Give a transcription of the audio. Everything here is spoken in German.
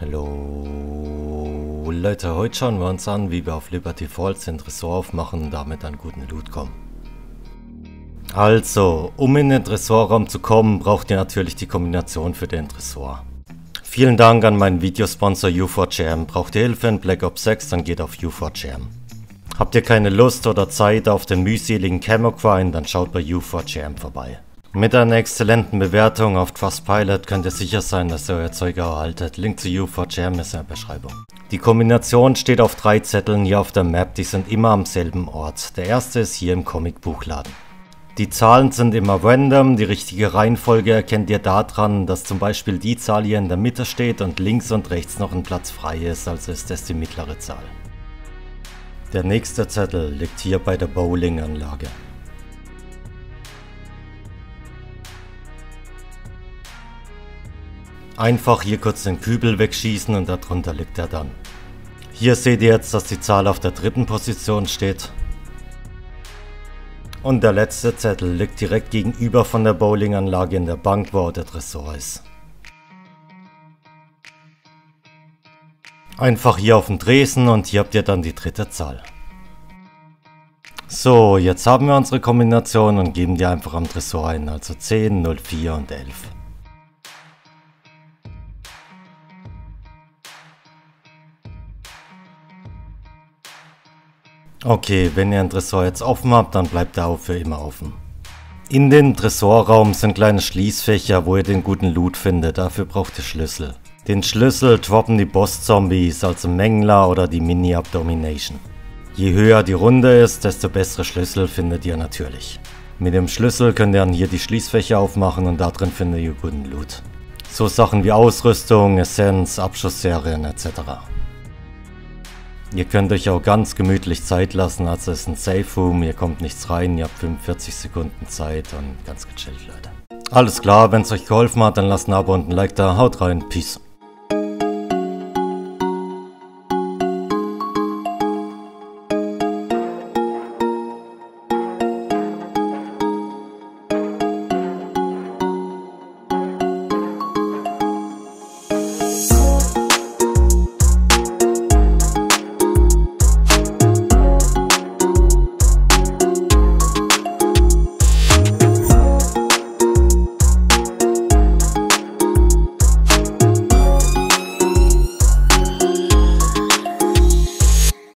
Hallo Leute, heute schauen wir uns an, wie wir auf Liberty Falls den Tresor aufmachen und damit an guten Loot kommen. Also, um in den Tresorraum zu kommen, braucht ihr natürlich die Kombination für den Tresor. Vielen Dank an meinen Videosponsor U4Jam. Braucht ihr Hilfe in Black Ops 6, dann geht auf U4Jam. Habt ihr keine Lust oder Zeit auf den mühseligen Camo Grind, dann schaut bei U4Jam vorbei. Mit einer exzellenten Bewertung auf Trustpilot könnt ihr sicher sein, dass ihr euer Zeug erhaltet. Link zu U4Jam ist in der Beschreibung. Die Kombination steht auf drei Zetteln hier auf der Map, die sind immer am selben Ort. Der erste ist hier im Comicbuchladen. Die Zahlen sind immer random, die richtige Reihenfolge erkennt ihr daran, dass zum Beispiel die Zahl hier in der Mitte steht und links und rechts noch ein Platz frei ist, also ist das die mittlere Zahl. Der nächste Zettel liegt hier bei der Bowlinganlage. Einfach hier kurz den Kübel wegschießen und darunter liegt er dann. Hier seht ihr jetzt, dass die Zahl auf der dritten Position steht. Und der letzte Zettel liegt direkt gegenüber von der Bowlinganlage in der Bank, wo auch der Tresor ist. Einfach hier auf den Dresen und hier habt ihr dann die dritte Zahl. So, jetzt haben wir unsere Kombination und geben die einfach am Tresor ein, also 10, 04 und 11. Okay, wenn ihr ein Tresor jetzt offen habt, dann bleibt er auch für immer offen. In den Tresorraum sind kleine Schließfächer, wo ihr den guten Loot findet, dafür braucht ihr Schlüssel. Den Schlüssel droppen die Boss-Zombies, also Mengler oder die Mini-Abdomination. Je höher die Runde ist, desto bessere Schlüssel findet ihr natürlich. Mit dem Schlüssel könnt ihr dann hier die Schließfächer aufmachen und da drin findet ihr guten Loot. So Sachen wie Ausrüstung, Essenz, Abschussserien etc. Ihr könnt euch auch ganz gemütlich Zeit lassen, also es ist ein Safe Room, ihr kommt nichts rein, ihr habt 45 Sekunden Zeit und ganz gechillt, Leute. Alles klar, wenn es euch geholfen hat, dann lasst ein Abo und ein Like da, haut rein, Peace.